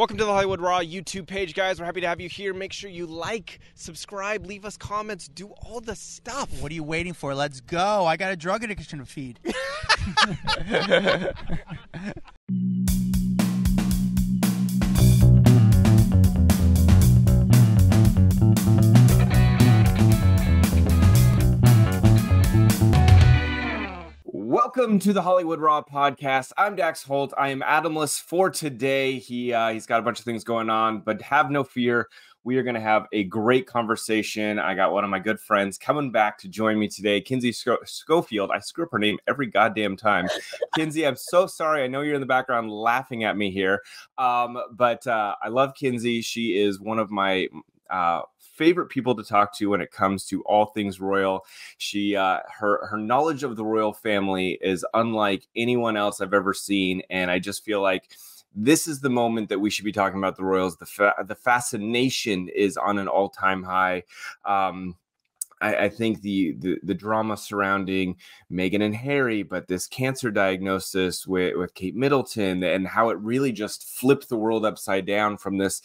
Welcome to the Hollywood Raw YouTube page, guys. We're happy to have you here. Make sure you like, subscribe, leave us comments, do all the stuff. What are you waiting for? Let's go. I got a drug addiction to feed. Welcome to the Hollywood Raw podcast. I'm Dax Holt. I am Adamless for today. He uh, he's got a bunch of things going on, but have no fear. We are going to have a great conversation. I got one of my good friends coming back to join me today, Kinsey Schofield. I screw up her name every goddamn time. Kinsey, I'm so sorry. I know you're in the background laughing at me here, um, but uh, I love Kinsey. She is one of my uh, favorite people to talk to when it comes to all things royal. She uh, her her knowledge of the royal family is unlike anyone else I've ever seen, and I just feel like this is the moment that we should be talking about the royals. The fa- the fascination is on an all time high. Um, I, I, think the, the, the drama surrounding Meghan and Harry, but this cancer diagnosis with with Kate Middleton and how it really just flipped the world upside down from this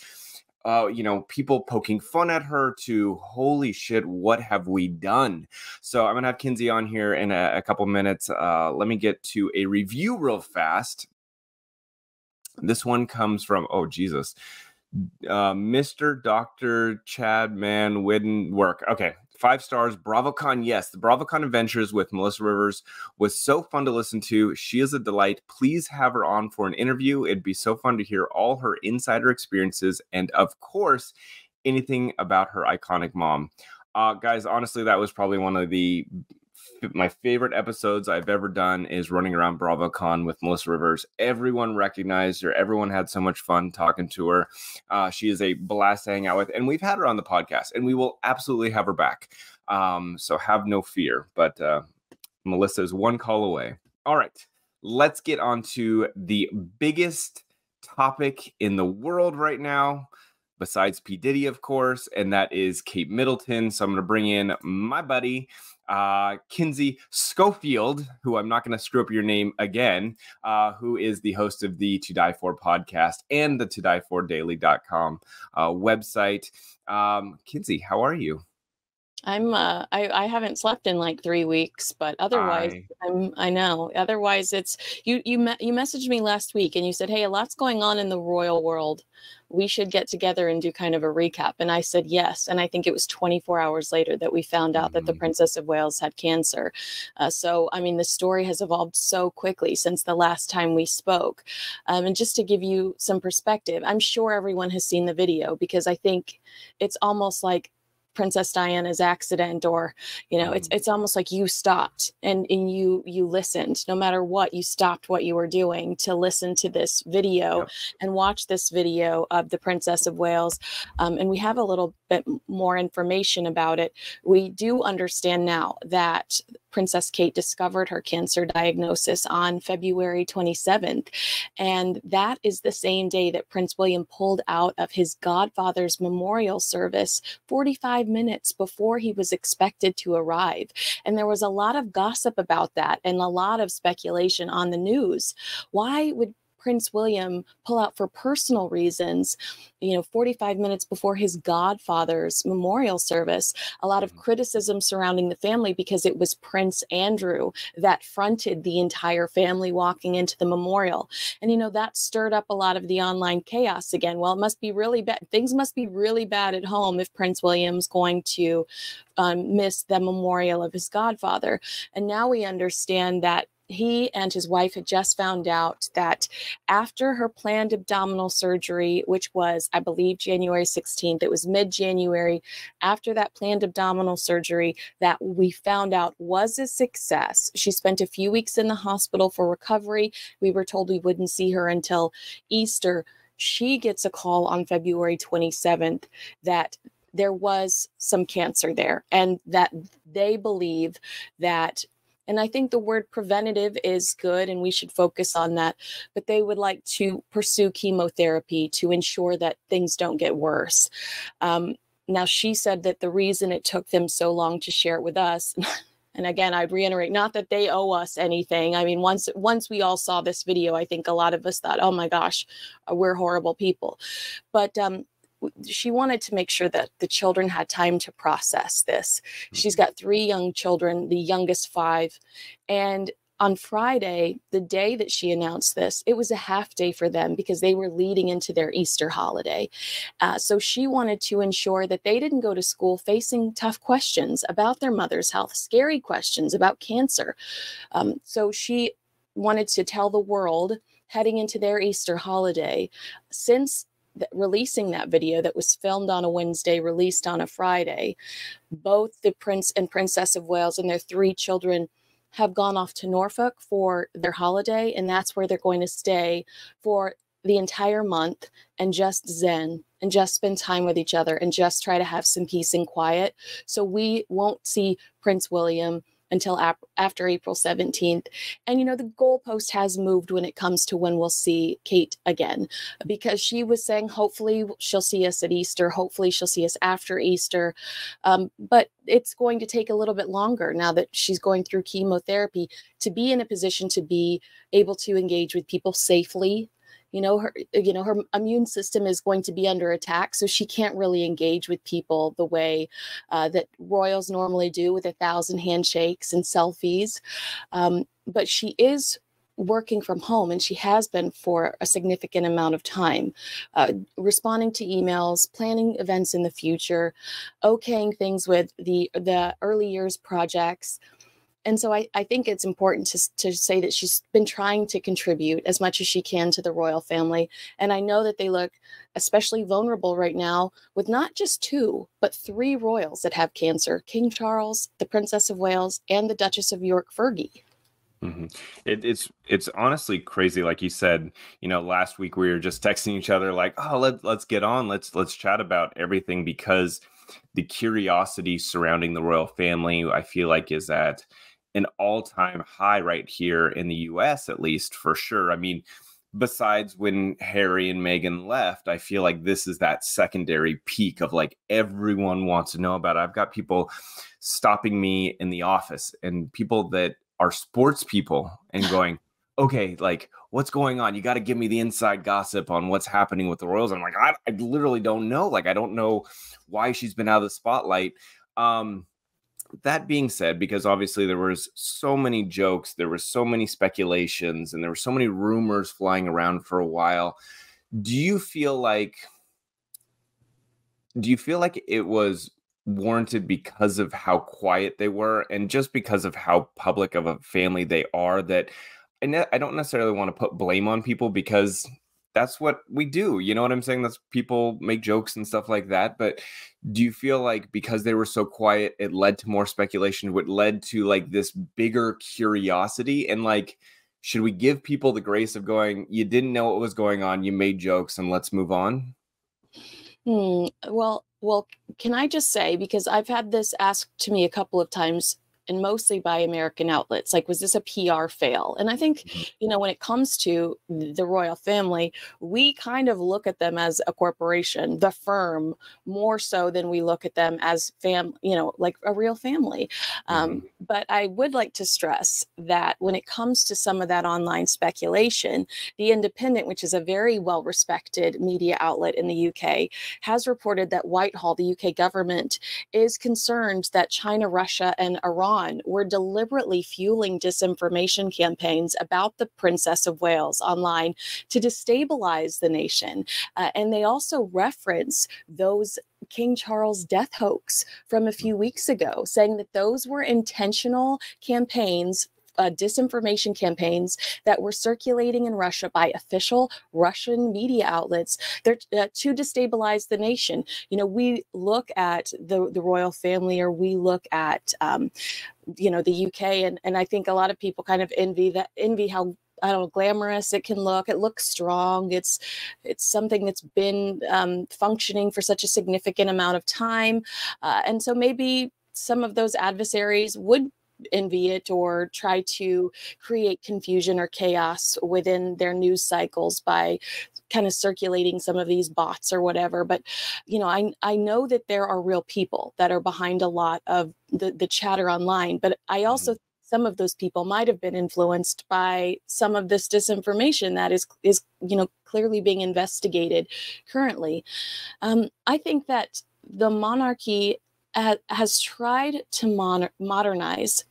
uh, you know, people poking fun at her to holy shit, what have we done? So I'm gonna have Kinsey on here in a, a couple minutes. Uh, let me get to a review real fast. This one comes from oh Jesus, uh, Mr. Doctor Chad Man Widden work. Okay, Five stars. BravoCon, yes. The BravoCon Adventures with Melissa Rivers was so fun to listen to. She is a delight. Please have her on for an interview. It'd be so fun to hear all her insider experiences and, of course, anything about her iconic mom. Uh, guys, honestly, that was probably one of the my favorite episodes I've ever done is running around BravoCon with Melissa Rivers. Everyone recognized her. Everyone had so much fun talking to her. Uh, she is a blast to hang out with, and we've had her on the podcast, and we will absolutely have her back. Um, so have no fear. But uh, Melissa is one call away. All right, let's get on to the biggest topic in the world right now besides P. Diddy, of course, and that is Kate Middleton. So I'm going to bring in my buddy, uh, Kinsey Schofield, who I'm not going to screw up your name again, uh, who is the host of the To Di For podcast and the To Di For Daily.com uh, website. Um, Kinsey, how are you? I'm uh I, I haven't slept in like three weeks, but otherwise I... am I know. Otherwise it's you you me- you messaged me last week and you said, Hey, a lot's going on in the royal world. We should get together and do kind of a recap. And I said yes. And I think it was 24 hours later that we found out mm-hmm. that the mm-hmm. Princess of Wales had cancer. Uh, so I mean the story has evolved so quickly since the last time we spoke. Um, and just to give you some perspective, I'm sure everyone has seen the video because I think it's almost like Princess Diana's accident or you know it's mm. it's almost like you stopped and and you you listened no matter what you stopped what you were doing to listen to this video yep. and watch this video of the Princess of Wales um, and we have a little bit more information about it we do understand now that Princess Kate discovered her cancer diagnosis on February 27th. And that is the same day that Prince William pulled out of his godfather's memorial service 45 minutes before he was expected to arrive. And there was a lot of gossip about that and a lot of speculation on the news. Why would Prince William pull out for personal reasons, you know, 45 minutes before his godfather's memorial service. A lot of mm-hmm. criticism surrounding the family because it was Prince Andrew that fronted the entire family walking into the memorial. And, you know, that stirred up a lot of the online chaos again. Well, it must be really bad. Things must be really bad at home if Prince William's going to um, miss the memorial of his godfather. And now we understand that he and his wife had just found out that after her planned abdominal surgery, which was, I believe, January 16th, it was mid January, after that planned abdominal surgery, that we found out was a success. She spent a few weeks in the hospital for recovery. We were told we wouldn't see her until Easter. She gets a call on February 27th that there was some cancer there and that they believe that and I think the word preventative is good and we should focus on that. But they would like to pursue chemotherapy to ensure that things don't get worse. Um, now, she said that the reason it took them so long to share it with us. and again i'd reiterate not that they owe us anything i mean once once we all saw this video i think a lot of us thought oh my gosh we're horrible people but um she wanted to make sure that the children had time to process this. She's mm-hmm. got three young children, the youngest five. And on Friday, the day that she announced this, it was a half day for them because they were leading into their Easter holiday. Uh, so she wanted to ensure that they didn't go to school facing tough questions about their mother's health, scary questions about cancer. Um, so she wanted to tell the world heading into their Easter holiday, since releasing that video that was filmed on a Wednesday, released on a Friday, both the Prince and Princess of Wales and their three children have gone off to Norfolk for their holiday, and that's where they're going to stay for the entire month and just zen and just spend time with each other and just try to have some peace and quiet. So we won't see Prince William until ap- after April 17th. And, you know, the goalpost has moved when it comes to when we'll see Kate again, because she was saying hopefully she'll see us at Easter, hopefully she'll see us after Easter. Um, but it's going to take a little bit longer now that she's going through chemotherapy to be in a position to be able to engage with people safely you know her you know her immune system is going to be under attack so she can't really engage with people the way uh, that royals normally do with a thousand handshakes and selfies. Um, but she is working from home and she has been for a significant amount of time uh, responding to emails planning events in the future okaying things with the the early years projects and so I, I think it's important to, to say that she's been trying to contribute as much as she can to the royal family. And I know that they look especially vulnerable right now with not just two, but three royals that have cancer King Charles, the Princess of Wales, and the Duchess of York, Fergie. Mm-hmm. It, it's it's honestly crazy. Like you said, you know, last week we were just texting each other like, "Oh, let let's get on. Let's let's chat about everything." Because the curiosity surrounding the royal family, I feel like, is at an all-time high right here in the US at least for sure. I mean, besides when Harry and Meghan left, I feel like this is that secondary peak of like everyone wants to know about. It. I've got people stopping me in the office and people that are sports people and going, okay, like what's going on? You got to give me the inside gossip on what's happening with the Royals. I'm like, I, I literally don't know. Like, I don't know why she's been out of the spotlight. Um, that being said, because obviously there was so many jokes, there was so many speculations, and there were so many rumors flying around for a while. Do you feel like do you feel like it was warranted because of how quiet they were and just because of how public of a family they are that I, ne- I don't necessarily want to put blame on people because that's what we do. You know what I'm saying? That's people make jokes and stuff like that. But do you feel like because they were so quiet, it led to more speculation, what led to like this bigger curiosity? And like, should we give people the grace of going, you didn't know what was going on, you made jokes, and let's move on? Hmm. Well, well, can I just say because I've had this asked to me a couple of times and mostly by American outlets. Like, was this a PR fail? And I think, mm-hmm. you know, when it comes to the royal family, we kind of look at them as a corporation, the firm, more so than we look at them as fam, you know, like a real family. Um, mm-hmm. But I would like to stress that when it comes to some of that online speculation, the Independent, which is a very well respected media outlet in the UK, has reported that Whitehall, the UK government, is concerned that China, Russia, and Iran on were deliberately fueling disinformation campaigns about the Princess of Wales online to destabilize the nation. Uh, and they also reference those King Charles death hoax from a few weeks ago, saying that those were intentional campaigns uh, disinformation campaigns that were circulating in Russia by official Russian media outlets uh, to destabilize the nation. You know, we look at the, the royal family or we look at, um, you know, the UK, and, and I think a lot of people kind of envy that, envy how I don't know, glamorous it can look. It looks strong. It's it's something that's been um, functioning for such a significant amount of time, uh, and so maybe some of those adversaries would envy it or try to create confusion or chaos within their news cycles by kind of circulating some of these bots or whatever but you know i i know that there are real people that are behind a lot of the the chatter online but i also mm-hmm. some of those people might have been influenced by some of this disinformation that is is you know clearly being investigated currently um, i think that the monarchy ha- has tried to mon- modernize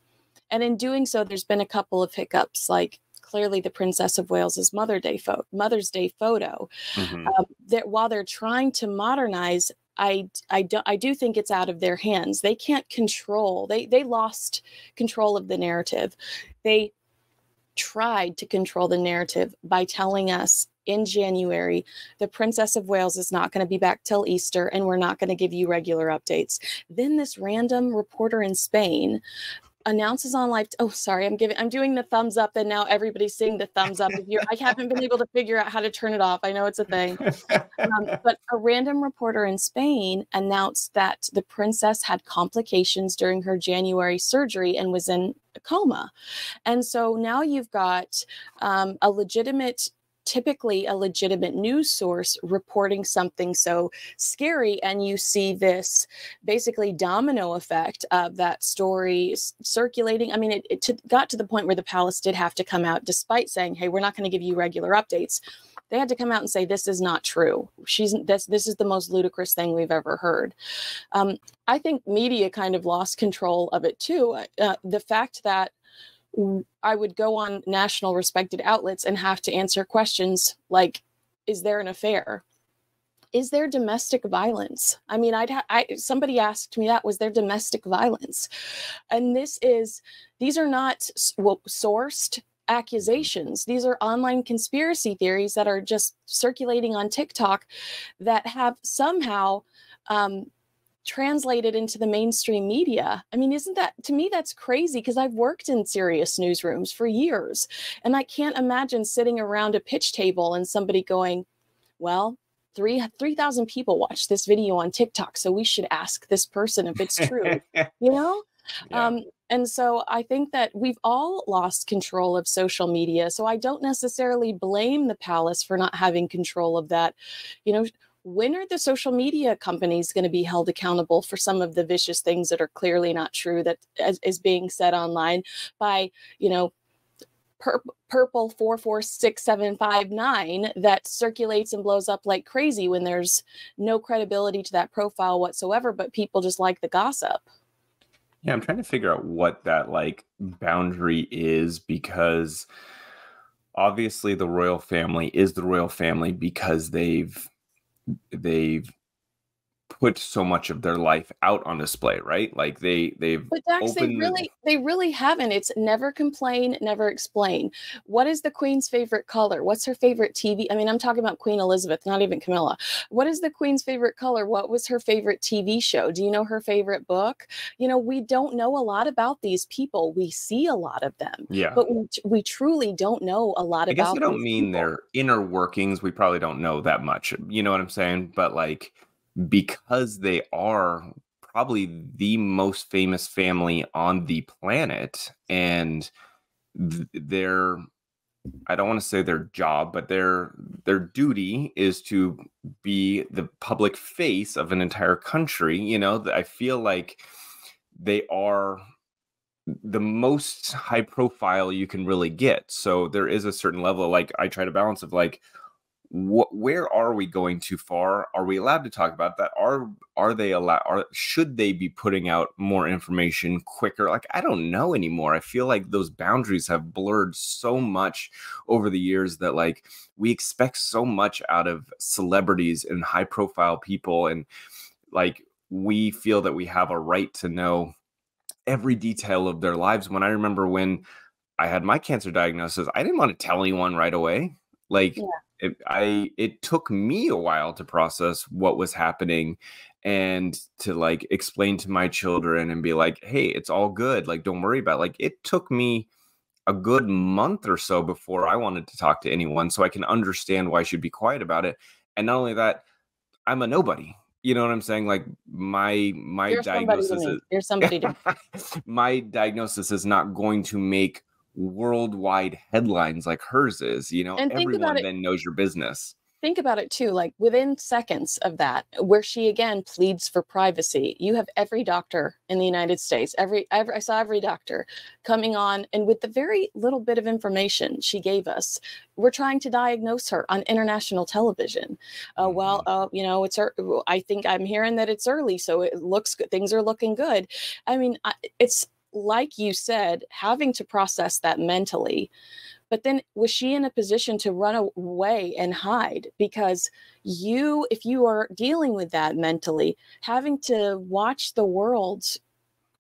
and in doing so there's been a couple of hiccups like clearly the Princess of Wales's Mother Day fo- Mother's Day photo. Mm-hmm. Um, that while they're trying to modernize, I I do I do think it's out of their hands. They can't control. They they lost control of the narrative. They tried to control the narrative by telling us in January, the Princess of Wales is not going to be back till Easter, and we're not going to give you regular updates. Then this random reporter in Spain announces on live. Oh, sorry, I'm giving, I'm doing the thumbs up, and now everybody's seeing the thumbs up. If you're, I haven't been able to figure out how to turn it off. I know it's a thing. Um, but a random reporter in Spain announced that the princess had complications during her January surgery and was in a coma. And so now you've got um, a legitimate typically a legitimate news source reporting something so scary and you see this basically domino effect of that story circulating. I mean it, it t- got to the point where the palace did have to come out despite saying hey we're not going to give you regular updates. They had to come out and say this is not true. She's this this is the most ludicrous thing we've ever heard. Um, i think media kind of lost control of it too uh, the fact that I would go on national respected outlets and have to answer questions like, is there an affair? Is there domestic violence? I mean, I'd ha- I, somebody asked me that was there domestic violence, and this is these are not well, sourced accusations. These are online conspiracy theories that are just circulating on TikTok that have somehow um, translated into the mainstream media. I mean, isn't that to me that's crazy because I've worked in serious newsrooms for years and I can't imagine sitting around a pitch table and somebody going, "Well, 3 3000 people watch this video on TikTok, so we should ask this person if it's true." you know? Yeah. Um, and so I think that we've all lost control of social media. So I don't necessarily blame the palace for not having control of that. You know, when are the social media companies going to be held accountable for some of the vicious things that are clearly not true that is, being said online by you know pur- purple 446759 that circulates and blows up like crazy when there's no credibility to that profile whatsoever but people just like the gossip? Yeah i'm trying to figure out what that like boundary is because obviously the royal family is the royal family because they've they've put so much of their life out on display, right? Like they they've But Dax, they really they really haven't. It's never complain, never explain. What is the queen's favorite color? What's her favorite TV? I mean, I'm talking about Queen Elizabeth, not even Camilla. What is the queen's favorite color? What was her favorite TV show? Do you know her favorite book? You know, we don't know a lot about these people. We see a lot of them. Yeah. But we we truly don't know a lot I about I guess I don't mean people. their inner workings. We probably don't know that much. You know what I'm saying? But like because they are probably the most famous family on the planet and th- their I don't want to say their job, but their their duty is to be the public face of an entire country. You know, I feel like they are the most high profile you can really get. So there is a certain level, of like I try to balance of like, what where are we going too far? Are we allowed to talk about that? Are are they allowed are should they be putting out more information quicker? Like i don't know anymore. I feel like those boundaries have blurred so much over the years that like we expect so much out of celebrities and high profile people and like we feel that we have a right to know every detail of their lives. When i remember when i had my cancer diagnosis i didn't want to tell anyone right away. Like yeah it, I it took me a while to process what was happening and to like explain to my children and be like, "Hey, it's all good. Like don't worry about it. like it took me a good month or so before I wanted to talk to anyone so I can understand why I should be quiet about it. And not only that, I'm a nobody. you know what I'm saying? Like my my You're diagnosis is you're somebody my diagnosis is not going to make worldwide headlines like hers is. You know, And everyone then knows your business. think about it too like within seconds of that where she again pleads for privacy you have every doctor in the united states every, every i saw every doctor coming on and with the very little bit of information she gave us we're trying to diagnose her on international television uh, well uh, you know it's i think i'm hearing that it's early so it looks good things are looking good i mean it's like you said having to process that mentally but then was she in a position to run away and hide because you if you are dealing with that mentally having to watch the world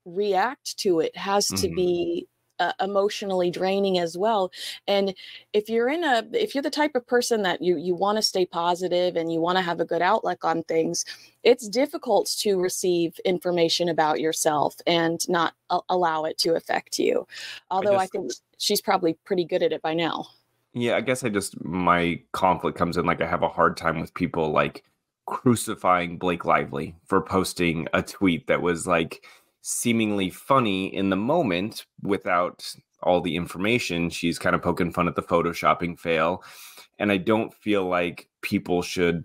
react to it has to Mhm. be uh, emotionally draining as well and if you're in a if you're the type of person that you you want to stay positive and you want to have a good outlook on things it's difficult to receive information about yourself and not a- allow it to affect you although I just- think she's probably pretty good at it by now. Yeah, I guess I just my conflict comes in like I have a hard time with people like crucifying Blake Lively for posting a tweet that was like seemingly funny in the moment without all the information. She's kind of poking fun at the photoshopping fail. And I don't feel like people should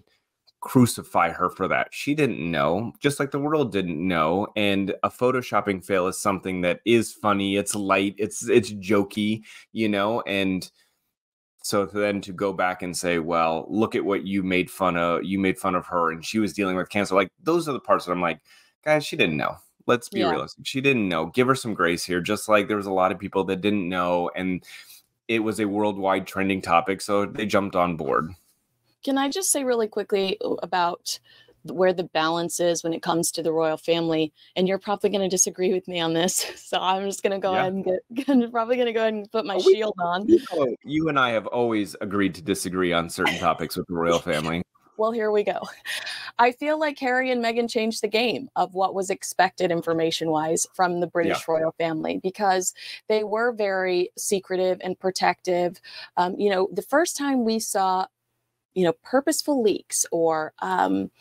crucify her for that. She didn't know, just like the world didn't know. And a photoshopping fail is something that is funny, it's light, it's it's jokey, you know, and so then to go back and say, well, look at what you made fun of, you made fun of her and she was dealing with cancer. Like those are the parts that I'm like, guys, she didn't know. Let's be Yeah. realistic. She didn't know. Give her some grace here. Just like there was a lot of people that didn't know and it was a worldwide trending topic. So they jumped on board. Can I just say really quickly about where the balance is when it comes to the royal family? And you're probably going to disagree with me on this, so I'm just going to go Yeah. ahead and get. I'm probably going to go ahead and put my Oh, shield on. Oh, you and I have always agreed to disagree on certain topics with the royal family. Well, here we go. I feel like Harry and Meghan changed the game of what was expected information wise from the British royal family because they were very secretive and protective. Um, you know, the first time we saw, you know, purposeful leaks or um,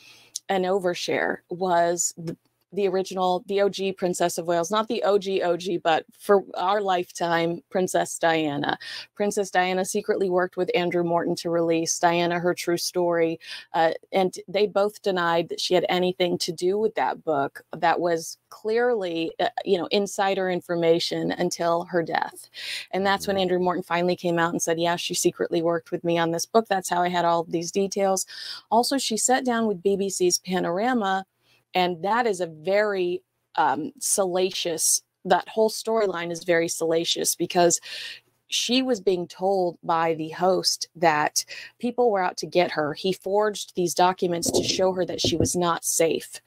an overshare was the, the original, the OG Princess of Wales, not the OG OG, but for our lifetime, Princess Diana. Princess Diana secretly worked with Andrew Morton to release Diana, her true story. Uh, and they both denied that she had anything to do with that book that was clearly, uh, you know, insider information until her death. And that's when Andrew Morton finally came out and said, yeah, she secretly worked with me on this book. That's how I had all these details. Also, she sat down with BBC's Panorama, and that is a very um, salacious, that whole storyline is very salacious because she was being told by the host that people were out to get her. He forged these documents to show her that she was not safe.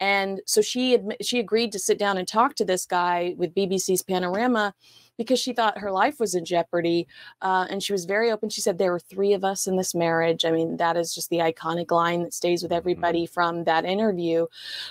And so she admi- she agreed to sit down and talk to this guy with BBC's Panorama because she thought her life was in jeopardy. Uh, and she was very open. She said, There were three of us in this marriage. I mean, that is just the iconic line that stays with everybody from that interview.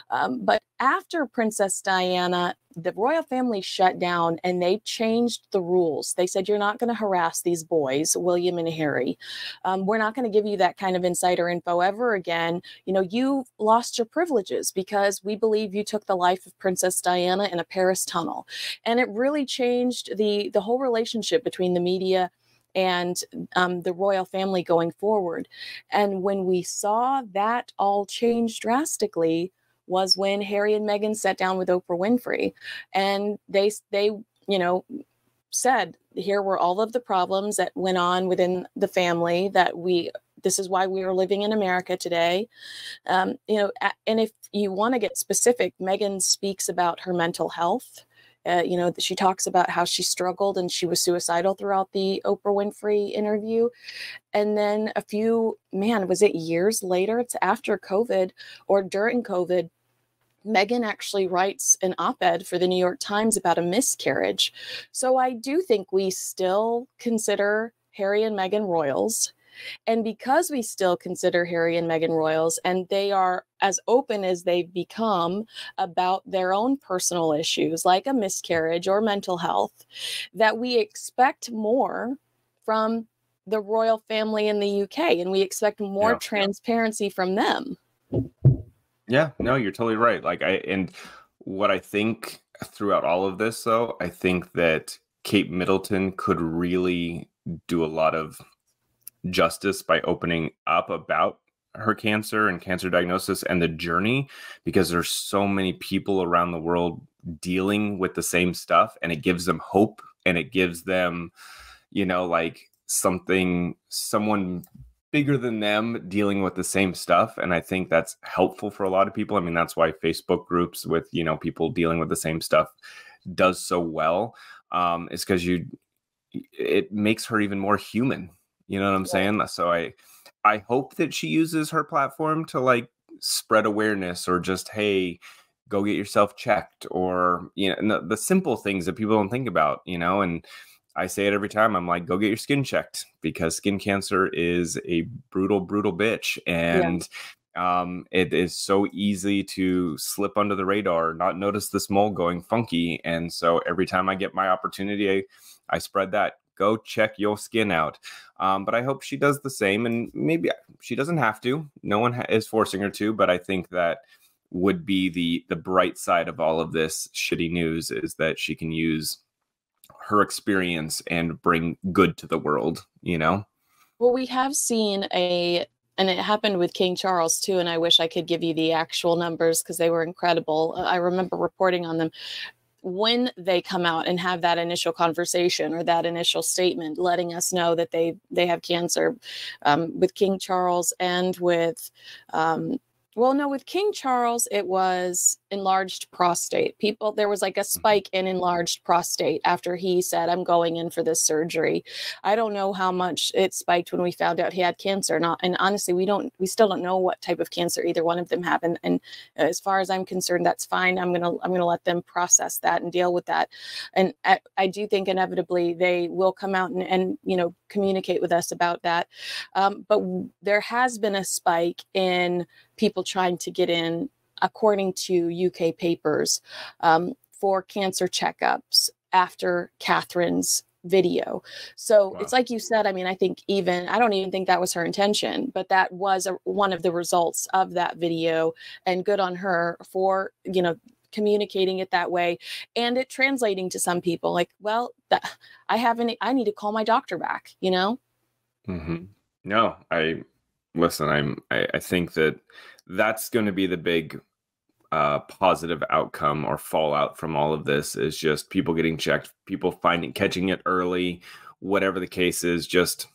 Um, but after Princess Diana, the royal family shut down and they changed the rules. They said, You're not going to harass these boys, William and Harry. Um, we're not going to give you that kind of insider info ever again. You know, you lost your privileges because we believe you took the life of Princess Diana in a Paris tunnel. And it really changed the, the whole relationship between the media and um, the royal family going forward. And when we saw that all change drastically, was when Harry and Meghan sat down with Oprah Winfrey, and they they you know said here were all of the problems that went on within the family that we this is why we are living in America today. Um, you know, and if you want to get specific, Meghan speaks about her mental health. Uh, you know, she talks about how she struggled and she was suicidal throughout the Oprah Winfrey interview. And then a few, man, was it years later? It's after COVID or during COVID. Meghan actually writes an op ed for the New York Times about a miscarriage. So I do think we still consider Harry and Meghan royals. And because we still consider Harry and Meghan royals, and they are as open as they've become about their own personal issues, like a miscarriage or mental health, that we expect more from the royal family in the UK and we expect more Yeah. transparency from them. Yeah, no, you're totally right. Like I and what I think throughout all of this though, I think that Kate Middleton could really do a lot of justice by opening up about her cancer and cancer diagnosis and the journey because there's so many people around the world dealing with the same stuff and it gives them hope and it gives them you know like something someone bigger than them dealing with the same stuff and i think that's helpful for a lot of people i mean that's why facebook groups with you know people dealing with the same stuff does so well um is because you it makes her even more human you know what i'm yeah. saying so i i hope that she uses her platform to like spread awareness or just hey go get yourself checked or you know the, the simple things that people don't think about you know and I say it every time. I'm like, go get your skin checked because skin cancer is a brutal, brutal bitch. And yeah. um, it is so easy to slip under the radar, not notice this mole going funky. And so every time I get my opportunity, I, I spread that. Go check your skin out. Um, but I hope she does the same. And maybe she doesn't have to. No one ha- is forcing her to. But I think that would be the the bright side of all of this shitty news is that she can use her experience and bring good to the world, you know? Well, we have seen a and it happened with King Charles too. And I wish I could give you the actual numbers because they were incredible. I remember reporting on them when they come out and have that initial conversation or that initial statement letting us know that they they have cancer um, with king charles and with um, well, no, with King Charles, it was enlarged prostate. People, there was like a mm-hmm. spike in enlarged prostate after he said, I'm going in for this surgery. I don't know how much it spiked when we found out he had cancer. Not, and honestly, we don't, we still don't know what type of cancer either one of them have. And, and as far as I'm concerned, that's fine. I'm going to, I'm going to let them process that and deal with that. And I, I, do think inevitably they will come out and, and you know, communicate with us about that. Um, but there has been a spike in people trying to get in, according to UK papers, um, for cancer checkups after Catherine's video. So wow. it's like you said, I mean, I think even, I don't even think that was her intention, but that was a, one of the results of that video and good on her for, you know, communicating it that way and it translating to some people like, well, that, I haven't, I need to call my doctor back, you know? Mm-hmm. No, I, listen, I'm, I, I think that that's going to be the big uh, positive outcome or fallout from all of this is just people getting checked, people finding catching it early, whatever the case is. Just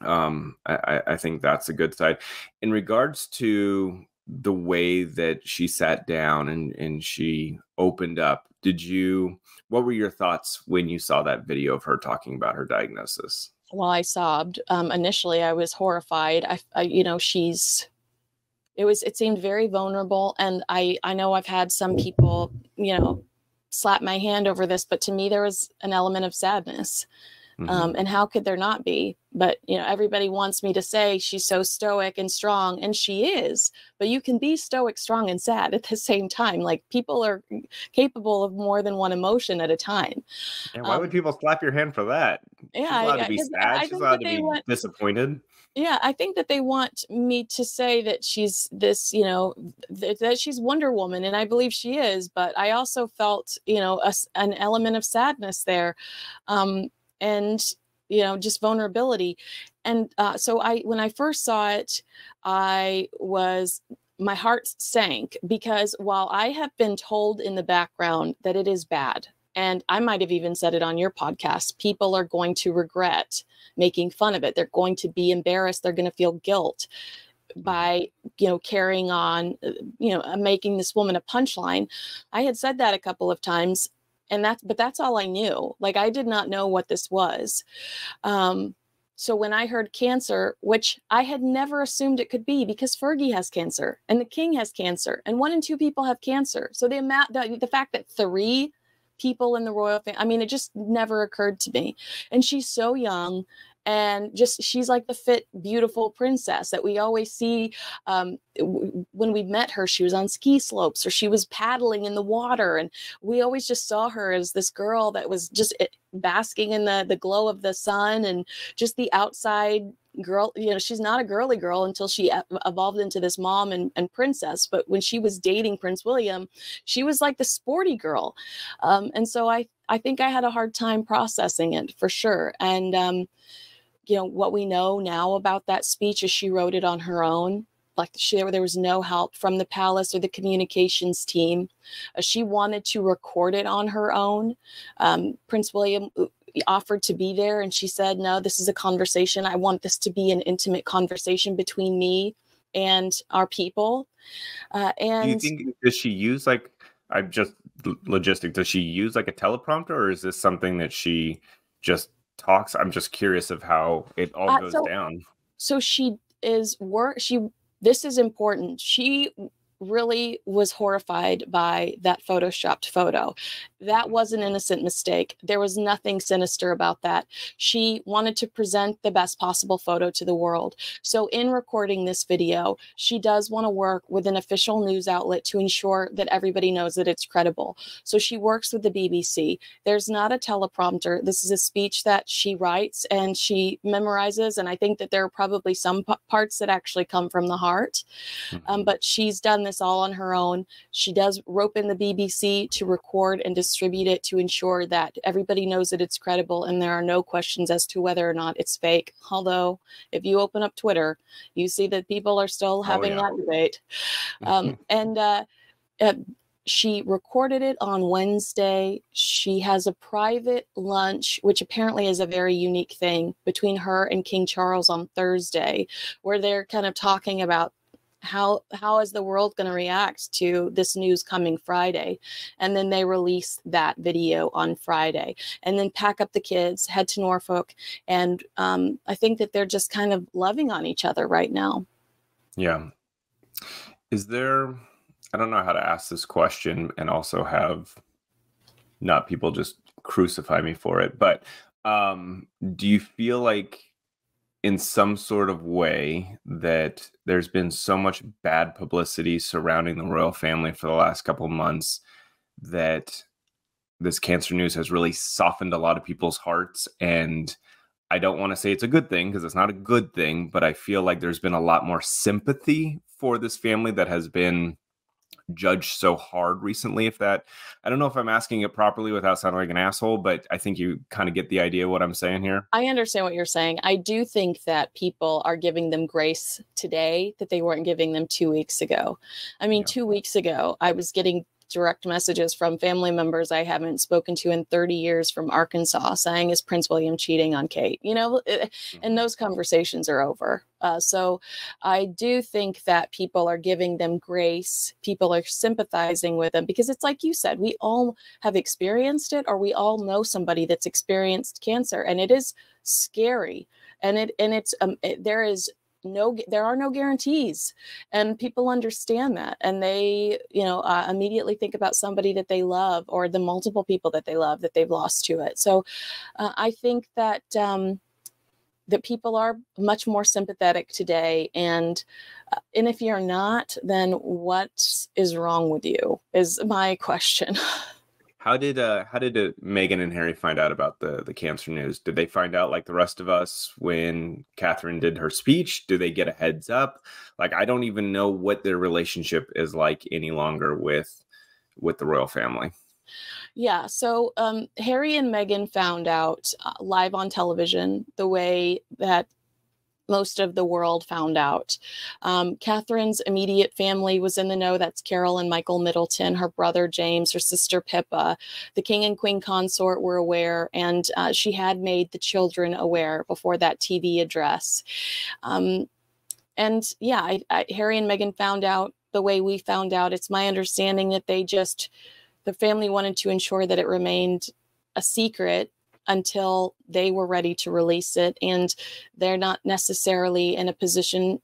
um, I, I think that's a good side. In regards to the way that she sat down and and she opened up, did you? What were your thoughts when you saw that video of her talking about her diagnosis? Well, I sobbed. Um, initially, I was horrified. I, I, you know, she's it was it seemed very vulnerable and i i know i've had some people you know slap my hand over this but to me there was an element of sadness mm-hmm. um, and how could there not be? But you know everybody wants me to say she's so stoic and strong and she is but you can be stoic strong and sad at the same time like people are capable of more than one emotion at a time. And why um, would people slap your hand for that? Yeah she's allowed I, to be sad. She's allowed to be want, disappointed yeah i think that they want me to say that she's this you know th- that she's wonder woman and i believe she is but i also felt you know a, an element of sadness there um and you know just vulnerability and uh, so i when i first saw it i was my heart sank because while i have been told in the background that it is bad and I might have even said it on your podcast. People are going to regret making fun of it. They're going to be embarrassed. They're going to feel guilt by you know carrying on uh, you know uh, making this woman a punchline i had said that a couple of times and that's but that's all i knew like i did not know what this was um so when i heard cancer which i had never assumed it could be because fergie has cancer and the king has cancer and one in two people have cancer so the amount the, the fact that three people in the royal family. I mean, it just never occurred to me. And she's so young and just she's like the fit beautiful princess that we always see um, when we met her she was on ski slopes or she was paddling in the water and we always just saw her as this girl that was just eh, basking in the the glow of the sun and just the outside girl you know she's not a girly girl until she evolved into this mom and, and princess but when she was dating prince william she was like the sporty girl. Um, and so i i think i had a hard time processing it for sure. And um, you know what we know now about that speech is she wrote it on her own. Like she there was no help from the palace or the communications team. Uh, she wanted to record it on her own. Um, prince william offered to be there and she said no this is a conversation. I want this to be an intimate conversation between me and our people. Uh, and do you think does she use like i'm just logistic does she use like a teleprompter or is this something that she just talks? I'm just curious of how it all uh, goes so, down. so she is work she this is important. She really was horrified by that photoshopped photo. That was an innocent mistake. There was nothing sinister about that. She wanted to present the best possible photo to the world. So, in recording this video, she does want to work with an official news outlet to ensure that everybody knows that it's credible. So, she works with the BBC. There's not a teleprompter. This is a speech that she writes and she memorizes. And I think that there are probably some p- parts that actually come from the heart. Um, mm-hmm. Um, but she's done this all on her own. She does rope in the BBC to record and distribute it to ensure that everybody knows that it's credible and there are no questions as to whether or not it's fake. Although, if you open up Twitter, you see that people are still oh, having oh, yeah. that debate. Um, and uh, uh, she recorded it on Wednesday. She has a private lunch, which apparently is a very unique thing between her and King Charles on Thursday, where they're kind of talking about how how is the world going to react to this news coming friday? And then they release that video on friday. And then pack up the kids head to norfolk and um, i think that they're just kind of loving on each other right now. Yeah. Is there i don't know how to ask this question and also have not people just crucify me for it but um do you feel like in some sort of way that there's been so much bad publicity surrounding the royal family for the last couple months that this cancer news has really softened a lot of people's hearts. And I don't want to say it's a good thing because it's not a good thing, but I feel like there's been a lot more sympathy for this family that has been judged so hard recently if that i don't know if i'm asking it properly without sounding like an asshole but i think you kind of get the idea what i'm saying here. I understand what you're saying. I do think that people are giving them grace today that they weren't giving them two weeks ago. I mean yeah. two weeks ago i was getting direct messages from family members I haven't spoken to in 30 years from Arkansas saying, Is Prince William cheating on Kate? You know, eh, and mm-hmm. those conversations are over. Uh, so I do think that people are giving them grace. People are sympathizing with them because it's like you said, we all have experienced it or we all know somebody that's experienced cancer and it is scary. And it and it's um, it, there is no there are no guarantees and people understand that and they you know uh, immediately think about somebody that they love or the multiple people that they love that they've lost to it. So uh, i think that um, that people are much more sympathetic today and uh, and if you're not then what is wrong with you is my question How did uh how did uh, Meghan and Harry find out about the the cancer news? Did they find out like the rest of us when Catherine did her speech? Do they get a heads up? Like I don't even know what their relationship is like any longer with with the royal family. Yeah, so um, Harry and Meghan found out uh, live on television the way that most of the world found out. Um, Catherine's immediate family was in the know. That's Carol and Michael Middleton, her brother James, her sister Pippa. The king and queen consort were aware, and uh, she had made the children aware before that TV address. Um, and yeah, I, I, Harry and Meghan found out the way we found out. It's my understanding that they just, the family wanted to ensure that it remained a secret until they were ready to release it. And they're not necessarily in a position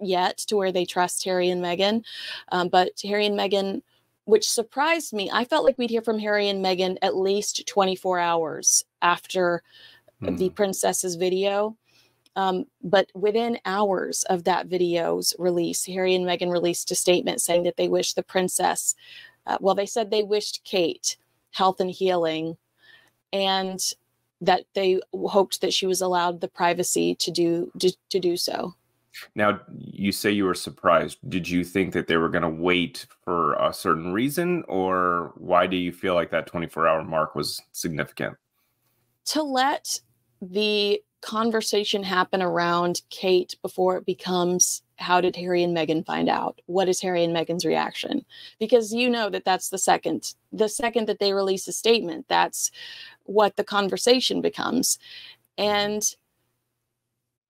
yet to where they trust Harry and Meghan. Um, but Harry and Meghan, which surprised me, I felt like we'd hear from Harry and Meghan at least 24 hours after hmm. the princess's video. Um, but within hours of that video's release, Harry and Meghan released a statement saying that they wished the princess, uh, well, they said they wished Kate health and healing and that they hoped that she was allowed the privacy to do to, to do so. Now, you say you were surprised. Did you think that they were going to wait for a certain reason, or why do you feel like that 24 hour mark was significant? To let the conversation happen around Kate before it becomes how did Harry and Meghan find out? What is Harry and Meghan's reaction? Because you know that that's the second, the second that they release a statement, that's what the conversation becomes. And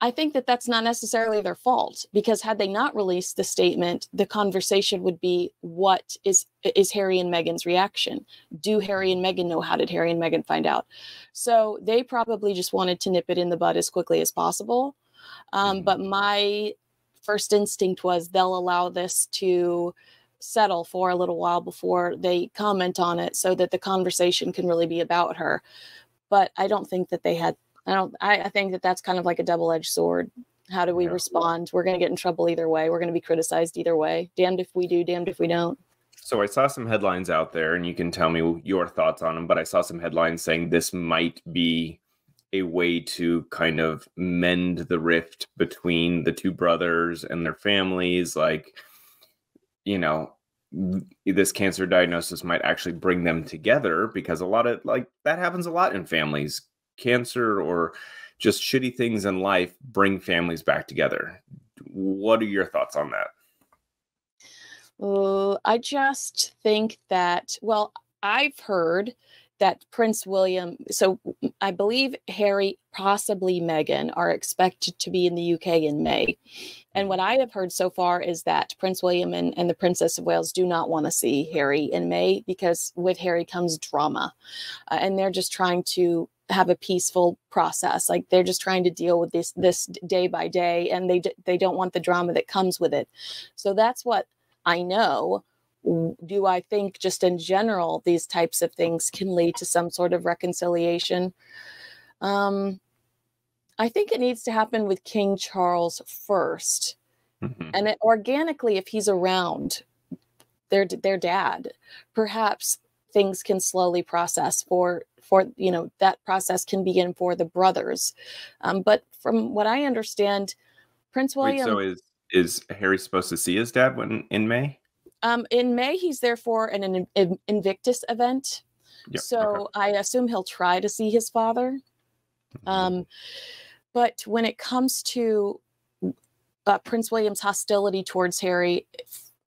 I think that that's not necessarily their fault because had they not released the statement, the conversation would be what is is Harry and Meghan's reaction? Do Harry and Meghan know how did Harry and Meghan find out? So they probably just wanted to nip it in the bud as quickly as possible. Um, mm-hmm. but my first instinct was they'll allow this to settle for a little while before they comment on it so that the conversation can really be about her. But I don't think that they had I don't. I, I think that that's kind of like a double-edged sword. How do we yeah. respond? We're going to get in trouble either way. We're going to be criticized either way. Damned if we do. Damned if we don't. So I saw some headlines out there, and you can tell me your thoughts on them. But I saw some headlines saying this might be a way to kind of mend the rift between the two brothers and their families. Like, you know, this cancer diagnosis might actually bring them together because a lot of like that happens a lot in families cancer or just shitty things in life bring families back together. What are your thoughts on that? Uh, I just think that, well, I've heard that Prince William, so I believe Harry, possibly Meghan, are expected to be in the UK in May. And what I have heard so far is that Prince William and, and the Princess of Wales do not want to see Harry in May because with Harry comes drama. Uh, and they're just trying to have a peaceful process. Like they're just trying to deal with this this day by day and they they don't want the drama that comes with it. So that's what i know. Do i think just in general these types of things can lead to some sort of reconciliation? Um i think it needs to happen with king charles 1st mm-hmm. and it, organically if he's around their their dad perhaps things can slowly process for for you know that process can begin for the brothers um, but from what i understand prince william Wait, so is is harry supposed to see his dad when in may um, in may he's there for an, an invictus event yep. so okay. i assume he'll try to see his father mm-hmm. um, but when it comes to uh, prince william's hostility towards harry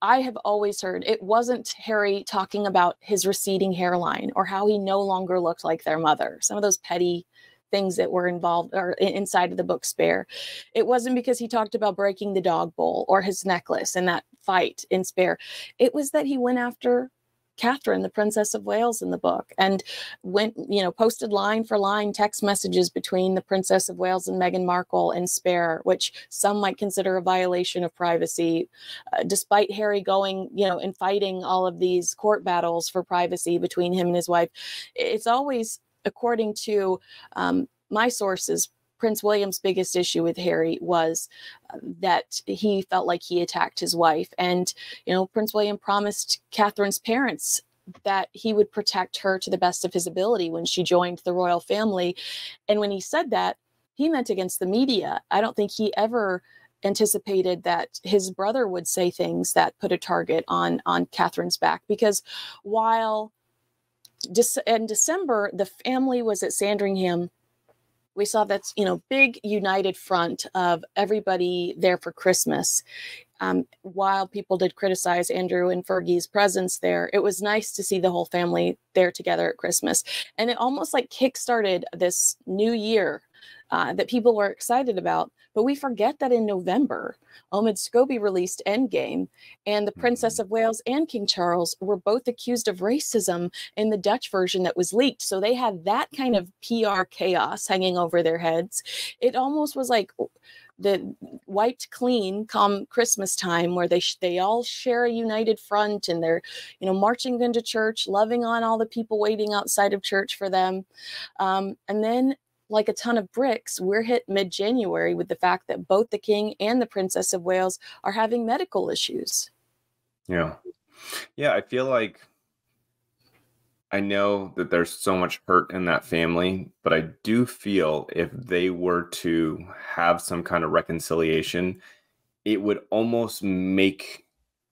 I have always heard it wasn't Harry talking about his receding hairline or how he no longer looked like their mother. Some of those petty things that were involved or inside of the book Spare. It wasn't because he talked about breaking the dog bowl or his necklace in that fight in Spare. It was that he went after Catherine, the Princess of Wales, in the book, and went, you know, posted line for line text messages between the Princess of Wales and Meghan Markle and Spare, which some might consider a violation of privacy, uh, despite Harry going, you know, and fighting all of these court battles for privacy between him and his wife. It's always, according to um, my sources, Prince William's biggest issue with Harry was uh, that he felt like he attacked his wife. And, you know, Prince William promised Catherine's parents that he would protect her to the best of his ability when she joined the royal family. And when he said that, he meant against the media. I don't think he ever anticipated that his brother would say things that put a target on on Catherine's back because while in December the family was at Sandringham we saw that's you know big united front of everybody there for christmas. Um, while people did criticize andrew and fergie's presence there it was nice to see the whole family there together at christmas. And it almost like kick-started this new year uh, that people were excited about but we forget that in November, Omid Scobie released Endgame, and the Princess mm-hmm. of Wales and King Charles were both accused of racism in the Dutch version that was leaked. So they had that kind of PR chaos hanging over their heads. It almost was like the wiped clean come Christmas time, where they sh- they all share a united front and they're you know marching into church, loving on all the people waiting outside of church for them, um, and then like a ton of bricks, we're hit mid January with the fact that both the King and the Princess of Wales are having medical issues. Yeah. Yeah. I feel like I know that there's so much hurt in that family, but I do feel if they were to have some kind of reconciliation, it would almost make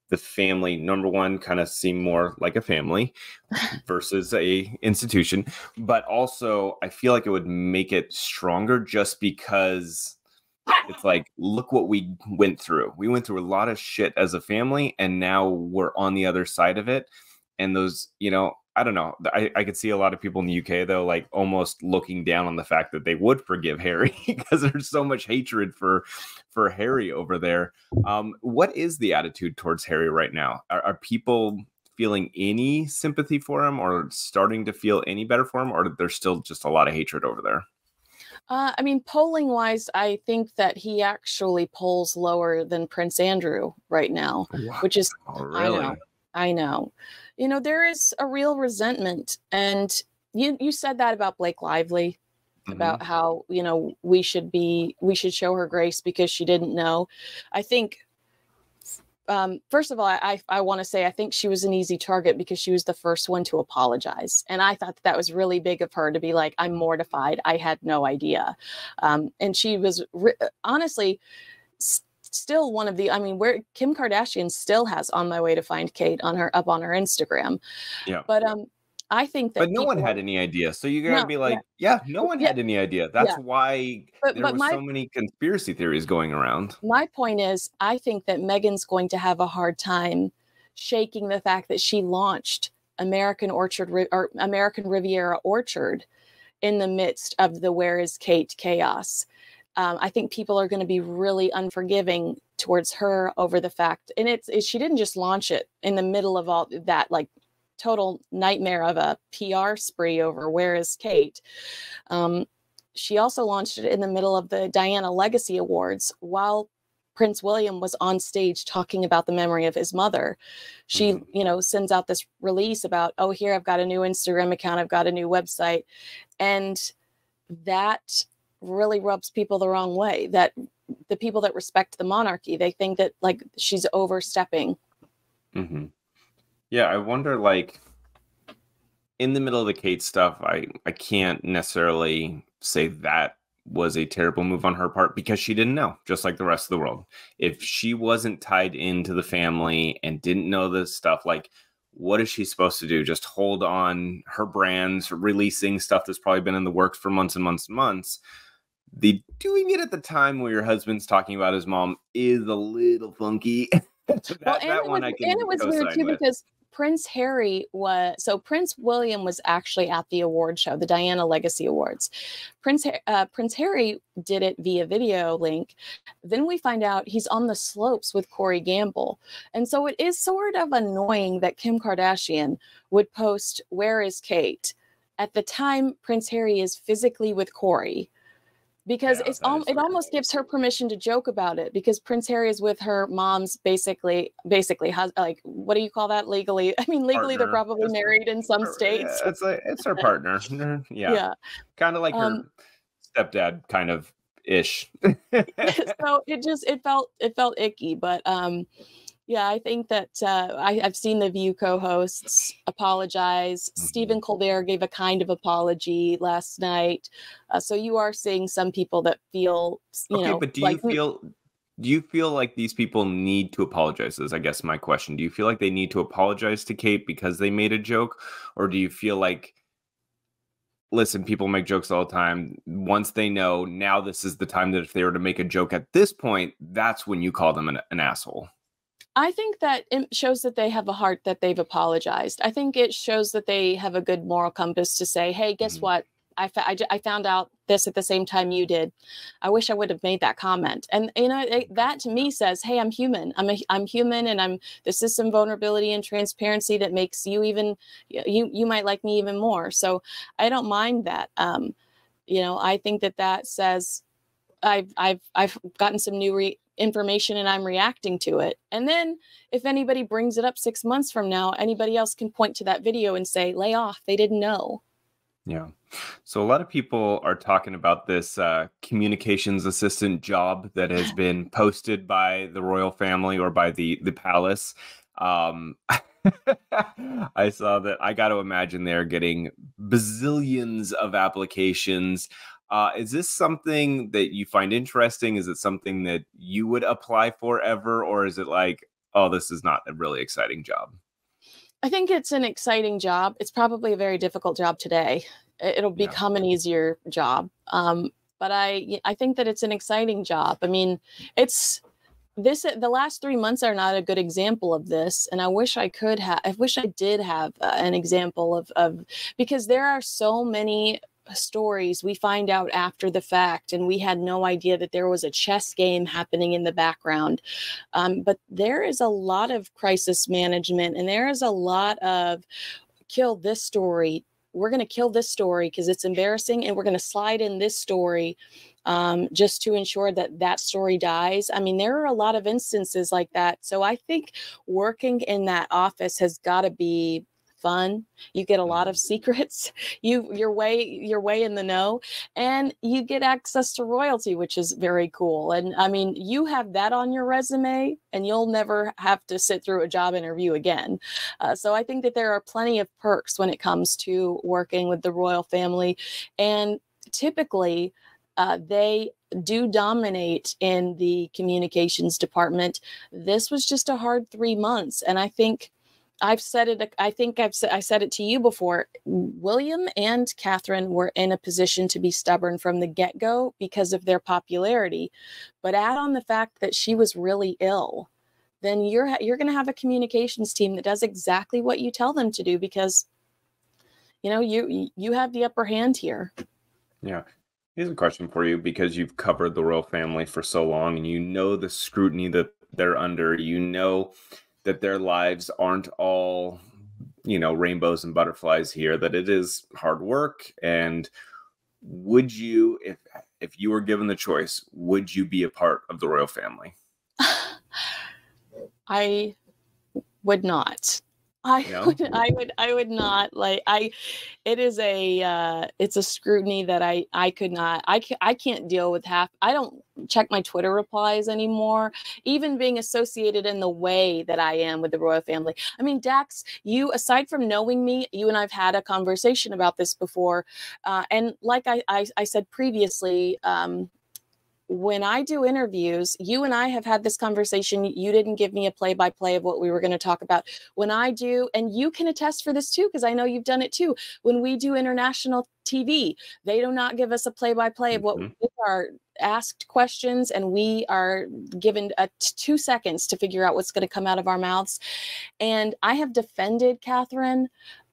the family number one kind of seem more like a family versus a institution but also i feel like it would make it stronger just because it's like look what we went through. We went through a lot of shit as a family and now we're on the other side of it and those you know I don't know. I, I could see a lot of people in the UK though, like almost looking down on the fact that they would forgive Harry because there's so much hatred for for Harry over there. Um, what is the attitude towards Harry right now? Are, are people feeling any sympathy for him, or starting to feel any better for him, or there's still just a lot of hatred over there? Uh, I mean, polling wise, I think that he actually polls lower than Prince Andrew right now, wow. which is oh, really? I know, I know you know, there is a real resentment. And you you said that about Blake Lively, mm-hmm. about how, you know, we should be we should show her grace because she didn't know. I think um, first of all, I, I want to say I think she was an easy target because she was the first one to apologize. And I thought that, that was really big of her to be like, I'm mortified. I had no idea. Um, and she was re- honestly, still one of the i mean where kim kardashian still has on my way to find kate on her up on her instagram yeah but um I think that But no one had any idea. So you gotta no, be like, yeah, yeah no one yeah, had any idea. That's yeah. why but, there but were my, so many conspiracy theories going around. My point is, I think that Meghan's going to have a hard time shaking the fact that she launched American Orchard or American Riviera Orchard in the midst of the Where is Kate chaos um, I think people are going to be really unforgiving towards her over the fact, and it's it, she didn't just launch it in the middle of all that like total nightmare of a PR spree over where is Kate. Um, she also launched it in the middle of the Diana Legacy Awards while Prince William was on stage talking about the memory of his mother. She, mm-hmm. you know, sends out this release about, oh, here I've got a new Instagram account, I've got a new website. And that really rubs people the wrong way that the people that respect the monarchy they think that like she's overstepping. Mm-hmm. yeah i wonder like in the middle of the kate stuff i i can't necessarily say that was a terrible move on her part because she didn't know just like the rest of the world. If she wasn't tied into the family and didn't know this stuff like what is she supposed to do? Just hold on her brands releasing stuff that's probably been in the works for months and months and months the doing it at the time where your husband's talking about his mom is a little funky. that, well, and, it was, and it was weird too with. because Prince Harry was so Prince William was actually at the award show, the Diana Legacy Awards. Prince uh, Prince Harry did it via video link. Then we find out he's on the slopes with Corey Gamble, and so it is sort of annoying that Kim Kardashian would post "Where is Kate?" at the time Prince Harry is physically with Corey because yeah, it's al- it almost gives her permission to joke about it because Prince Harry is with her mom's basically basically has like what do you call that legally? I mean legally partner. they're probably married in some states. Yeah, it's like it's her partner. yeah. Yeah. Kind of like um, her stepdad kind of ish. so it just it felt it felt icky, but um yeah, I think that uh, I, have seen the View co-hosts apologize. Mm-hmm. Stephen Colbert gave a kind of apology last night, uh, so you are seeing some people that feel, you okay, know. But do like you feel? Do you feel like these people need to apologize? Is I guess my question. Do you feel like they need to apologize to Kate because they made a joke, or do you feel like? Listen, people make jokes all the time. Once they know, now this is the time that if they were to make a joke at this point, that's when you call them an, an asshole. I think that it shows that they have a heart that they've apologized. I think it shows that they have a good moral compass to say, hey, guess mm-hmm. what? I, fa- I, I, found out this at the same time you did. I wish I would have made that comment. And you know it, that to me says, "Hey, I'm human. I'm a, I'm human, and I'm this is some vulnerability and transparency that makes you even you you might like me even more." So I don't mind that. Um, you know, I think that that says I've I've I've gotten some new re- information and I'm reacting to it. And then if anybody brings it up six months from now, anybody else can point to that video and say, lay off, they didn't know. Yeah. So a lot of people are talking about this uh, communications assistant job that has been posted by the royal family or by the the palace. Um, I saw that. I got to imagine they're getting bazillions of applications. Uh, is this something that you find interesting? Is it something that you would apply for ever, or is it like, oh, this is not a really exciting job? I think it's an exciting job. It's probably a very difficult job today. It'll become yeah. an easier job. Um, but I I think that it's an exciting job. I mean, it's this the last three months are not a good example of this and i wish i could have i wish i did have uh, an example of of because there are so many stories we find out after the fact and we had no idea that there was a chess game happening in the background um, but there is a lot of crisis management and there is a lot of kill this story we're going to kill this story because it's embarrassing and we're going to slide in this story um, just to ensure that that story dies. I mean, there are a lot of instances like that. So I think working in that office has got to be fun you get a lot of mm-hmm. secrets you you're way you're way in the know and you get access to royalty which is very cool and i mean you have that on your resume and you'll never have to sit through a job interview again uh, so i think that there are plenty of perks when it comes to working with the royal family and typically uh, they do dominate in the communications department. This was just a hard three months. And I think I've said it, I think I've said, I said it to you before. William and Catherine were in a position to be stubborn from the get go because of their popularity. But add on the fact that she was really ill, then you're, you're going to have a communications team that does exactly what you tell them to do because, you know, you, you have the upper hand here. Yeah. Here's a question for you because you've covered the royal family for so long and you know the scrutiny that they're under. You know that their lives aren't all, you know, rainbows and butterflies here, that it is hard work. And would you, if if you were given the choice, would you be a part of the royal family? I would not. I yeah. would I would I would not like I it is a uh it's a scrutiny that I I could not I can I can't deal with half I don't check my Twitter replies anymore even being associated in the way that I am with the royal family. I mean Dax, you aside from knowing me, you and I've had a conversation about this before uh and like I I, I said previously um when I do interviews, you and I have had this conversation. You didn't give me a play by play of what we were going to talk about. When I do, and you can attest for this too, because I know you've done it too. When we do international TV, they do not give us a play by play of what mm-hmm. we are asked questions and we are given a t- two seconds to figure out what's going to come out of our mouths. And I have defended Catherine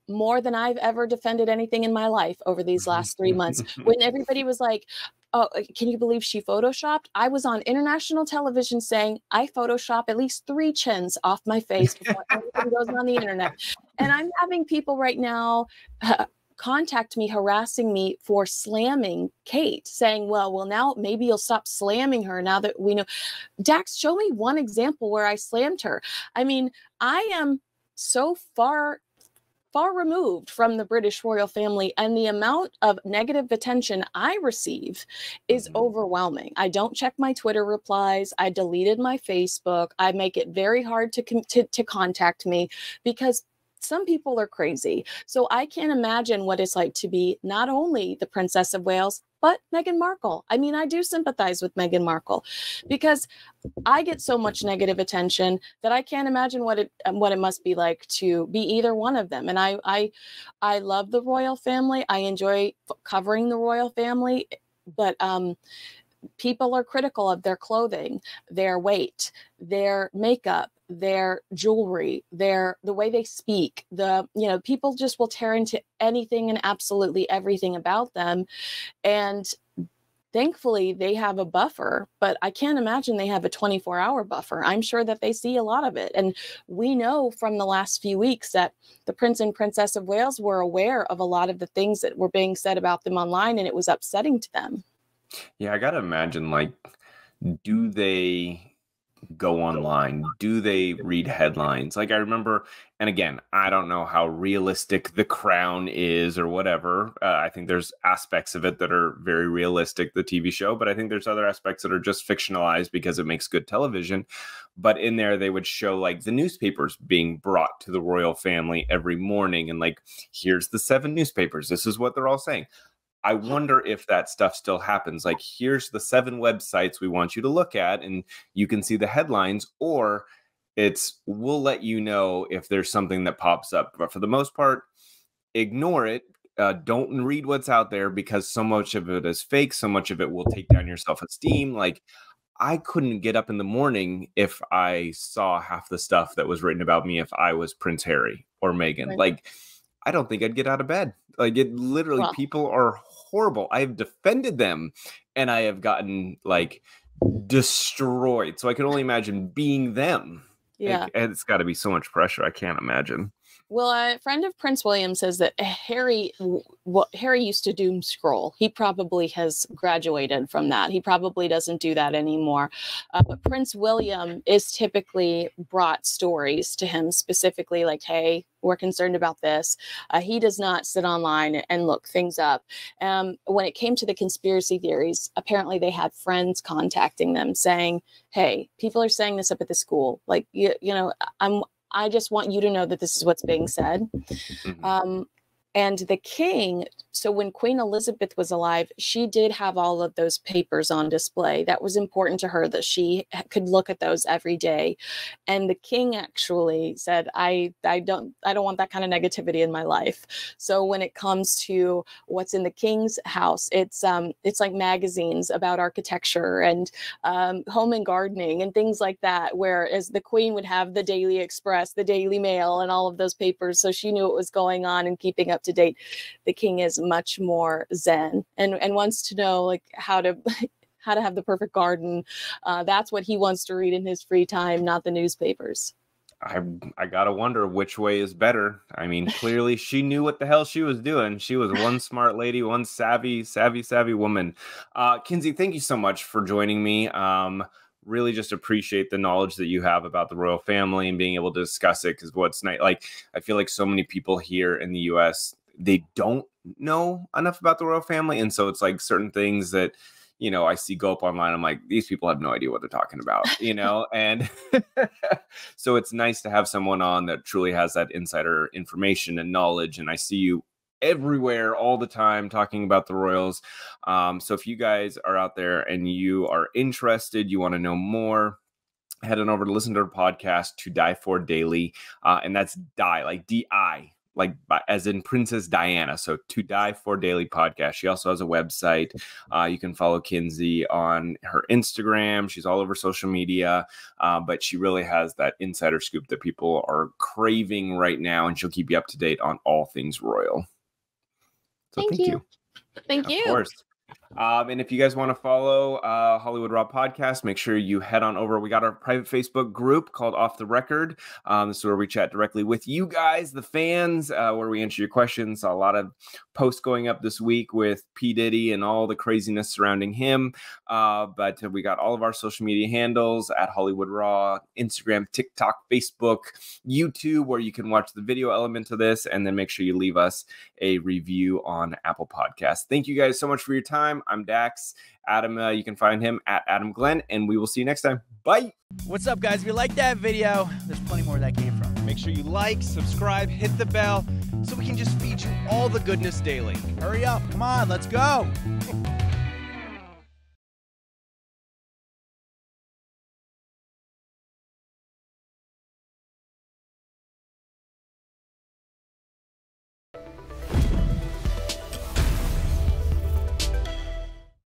more than I've ever defended anything in my life over these last three months. when everybody was like, oh, uh, can you believe she photoshopped? I was on international television saying I photoshop at least three chins off my face before anything goes on the internet. And I'm having people right now. Uh, contact me harassing me for slamming Kate, saying, Well, well, now maybe you'll stop slamming her now that we know. Dax, show me one example where I slammed her. I mean, I am so far far removed from the British royal family, and the amount of negative attention I receive is mm-hmm. overwhelming. I don't check my Twitter replies. I deleted my Facebook. I make it very hard to, to, to contact me because some people are crazy. So I can't imagine what it's like to be not only the Princess of Wales, but Meghan Markle. I mean, I do sympathize with Meghan Markle because I get so much negative attention that I can't imagine what it um, what it must be like to be either one of them. And I I I love the royal family. I enjoy covering the royal family, but um people are critical of their clothing, their weight, their makeup, their jewelry, their the way they speak, the you know, people just will tear into anything and absolutely everything about them. And thankfully they have a buffer, but I can't imagine they have a 24 hour buffer. I'm sure that they see a lot of it. And we know from the last few weeks that the Prince and Princess of Wales were aware of a lot of the things that were being said about them online and it was upsetting to them. Yeah, I gotta imagine like, do they go online? Do they read headlines? Like I remember, and again, I don't know how realistic The Crown is or whatever. Uh, I think there's aspects of it that are very realistic, the TV show, but I think there's other aspects that are just fictionalized because it makes good television. But in there, they would show like the newspapers being brought to the royal family every morning, and like, here's the seven newspapers. This is what they're all saying. I wonder if that stuff still happens. Like, here's the seven websites we want you to look at, and you can see the headlines, or it's we'll let you know if there's something that pops up. But for the most part, ignore it. Uh, don't read what's out there because so much of it is fake. So much of it will take down your self esteem. Like, I couldn't get up in the morning if I saw half the stuff that was written about me if I was Prince Harry or Meghan. Right. Like, I don't think I'd get out of bed. Like, it literally, people are horrible. I have defended them and I have gotten like destroyed. So I can only imagine being them. Yeah. It, it's got to be so much pressure. I can't imagine. Well, a friend of Prince William says that Harry, what Harry used to doom scroll. He probably has graduated from that. He probably doesn't do that anymore. Uh, but Prince William is typically brought stories to him specifically, like, "Hey, we're concerned about this." Uh, he does not sit online and look things up. Um, when it came to the conspiracy theories, apparently they had friends contacting them saying, "Hey, people are saying this up at the school. Like, you, you know, I'm I just want you to know that this is what's being said. Mm-hmm. Um, and the king so when queen elizabeth was alive she did have all of those papers on display. That was important to her that she could look at those every day. And the king actually said i i don't i don't want that kind of negativity in my life. So when it comes to what's in the king's house it's um it's like magazines about architecture and um, home and gardening and things like that whereas the queen would have the daily express the daily mail and all of those papers. So she knew what was going on and keeping up to date. The king is much more zen and and wants to know like how to how to have the perfect garden. Uh, that's what he wants to read in his free time, not the newspapers. I I gotta wonder which way is better. I mean, clearly she knew what the hell she was doing. She was one smart lady, one savvy, savvy, savvy woman. Uh, Kinsey, thank you so much for joining me. Um, really just appreciate the knowledge that you have about the royal family and being able to discuss it because what's nice like i feel like so many people here in the us they don't know enough about the royal family and so it's like certain things that you know i see go up online i'm like these people have no idea what they're talking about you know and so it's nice to have someone on that truly has that insider information and knowledge and i see you everywhere all the time talking about the Royals. Um, so if you guys are out there and you are interested, you want to know more, head on over to listen to our podcast To Di For Daily. Uh, and that's die like D-I like as in Princess Diana. So To Di For Daily podcast. She also has a website. Uh, you can follow Kinsey on her Instagram. She's all over social media, uh, but she really has that insider scoop that people are craving right now, and she'll keep you up to date on all things royal. So thank, thank you. you. Thank of you. Of course. Um, and if you guys want to follow uh, Hollywood Raw Podcast, make sure you head on over. We got our private Facebook group called Off the Record. Um, this is where we chat directly with you guys, the fans, uh, where we answer your questions. A lot of posts going up this week with P. Diddy and all the craziness surrounding him. Uh, but we got all of our social media handles at Hollywood Raw, Instagram, TikTok, Facebook, YouTube, where you can watch the video element of this. And then make sure you leave us a review on Apple Podcasts. Thank you guys so much for your I'm Dax. Adam, uh, you can find him at Adam Glyn, and we will see you next time. Bye. What's up, guys? If you like that video, there's plenty more that came from. Make sure you like, subscribe, hit the bell so we can just feed you all the goodness daily. Hurry up. Come on, let's go.